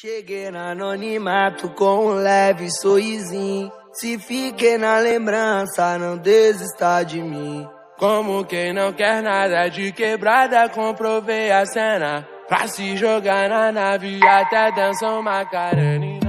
Cheguei no anonimato com um leve sorrisinho. Se fiquei na lembrança, não desista de mim. Como quem não quer nada de quebrada, comprovei a cena. Pra se jogar na nave até dançam Macarena.